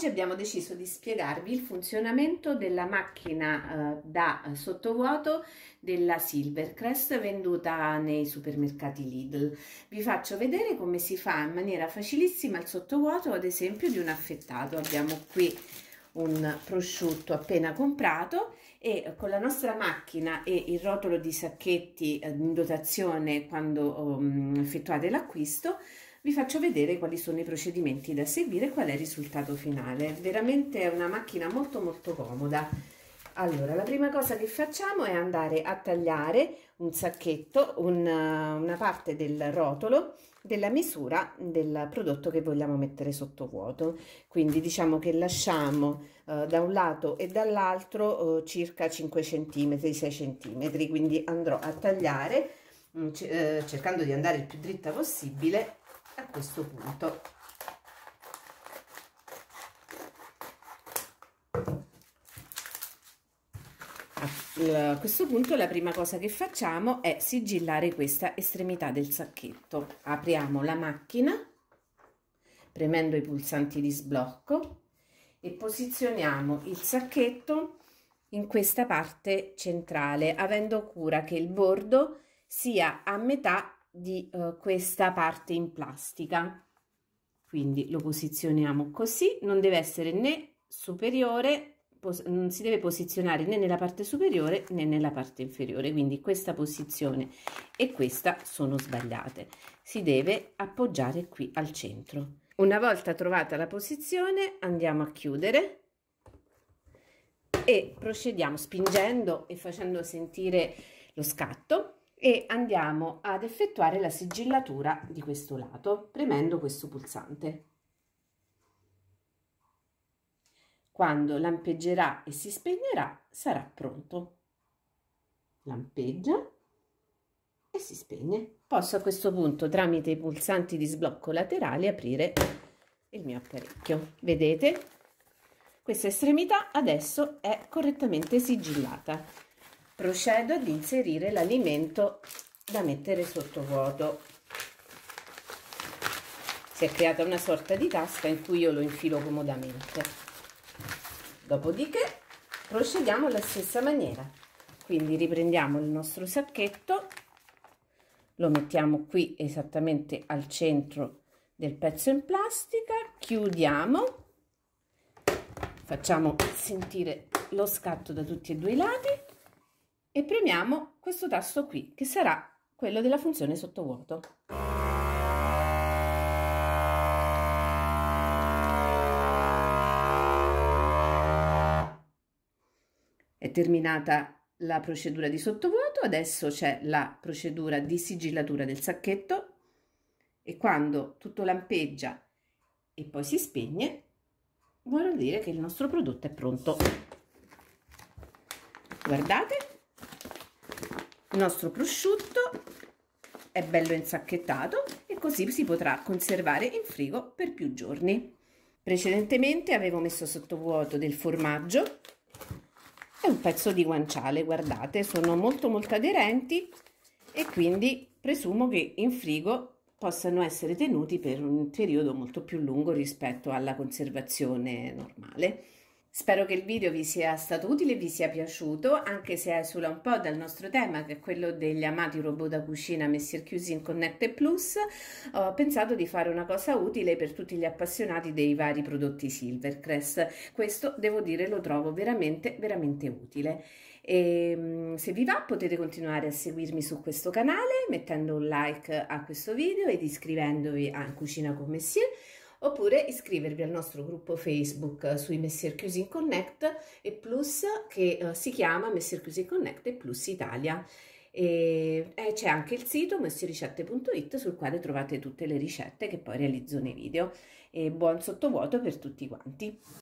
Oggi abbiamo deciso di spiegarvi il funzionamento della macchina eh, da sottovuoto della Silvercrest venduta nei supermercati Lidl. Vi faccio vedere come si fa in maniera facilissima il sottovuoto ad esempio di un affettato. Abbiamo qui un prosciutto appena comprato e con la nostra macchina e il rotolo di sacchetti eh, in dotazione quando um, effettuate l'acquisto vi faccio vedere quali sono i procedimenti da seguire e qual è il risultato finale. Veramente è una macchina molto molto comoda. Allora, la prima cosa che facciamo è andare a tagliare un sacchetto, un, una parte del rotolo della misura del prodotto che vogliamo mettere sotto vuoto. Quindi diciamo che lasciamo eh, da un lato e dall'altro eh, circa 5 cm, 6 cm, quindi andrò a tagliare mm, eh, cercando di andare il più dritta possibile a questo punto. A questo punto la prima cosa che facciamo è sigillare questa estremità del sacchetto. Apriamo la macchina premendo i pulsanti di sblocco e posizioniamo il sacchetto in questa parte centrale avendo cura che il bordo sia a metà di uh, questa parte in plastica. Quindi lo posizioniamo così non deve essere né superiore non si deve posizionare né nella parte superiore né nella parte inferiore. Quindi questa posizione e questa sono sbagliate. Si deve appoggiare qui al centro. Una volta trovata la posizione andiamo a chiudere e procediamo spingendo e facendo sentire lo scatto e andiamo ad effettuare la sigillatura di questo lato premendo questo pulsante. Quando lampeggerà e si spegnerà sarà pronto. Lampeggia e si spegne. Posso a questo punto tramite i pulsanti di sblocco laterali aprire il mio apparecchio. Vedete? Questa estremità adesso è correttamente sigillata procedo ad inserire l'alimento da mettere sotto vuoto. Si è creata una sorta di tasca in cui io lo infilo comodamente. Dopodiché procediamo alla stessa maniera. Quindi riprendiamo il nostro sacchetto lo mettiamo qui esattamente al centro del pezzo in plastica chiudiamo facciamo sentire lo scatto da tutti e due i lati e premiamo questo tasto qui che sarà quello della funzione sottovuoto. È terminata la procedura di sottovuoto, adesso c'è la procedura di sigillatura del sacchetto e quando tutto lampeggia e poi si spegne vuol dire che il nostro prodotto è pronto. Guardate il nostro prosciutto è bello insacchettato e così si potrà conservare in frigo per più giorni. Precedentemente avevo messo sotto vuoto del formaggio e un pezzo di guanciale, guardate, sono molto molto aderenti e quindi presumo che in frigo possano essere tenuti per un periodo molto più lungo rispetto alla conservazione normale. Spero che il video vi sia stato utile vi sia piaciuto, anche se esula un po' dal nostro tema, che è quello degli amati robot da cucina Messier Cuisine Connect Plus. Ho pensato di fare una cosa utile per tutti gli appassionati dei vari prodotti Silvercrest. Questo, devo dire, lo trovo veramente, veramente utile. E, ehm, se vi va potete continuare a seguirmi su questo canale mettendo un like a questo video ed iscrivendovi a Cucina con Messier oppure iscrivervi al nostro gruppo Facebook sui Messier Cuisine Connect e Plus che uh, si chiama Messier Cuisine Connect e Plus Italia. E, e c'è anche il sito messiericette.it sul quale trovate tutte le ricette che poi realizzo nei video. E buon sottovuoto per tutti quanti!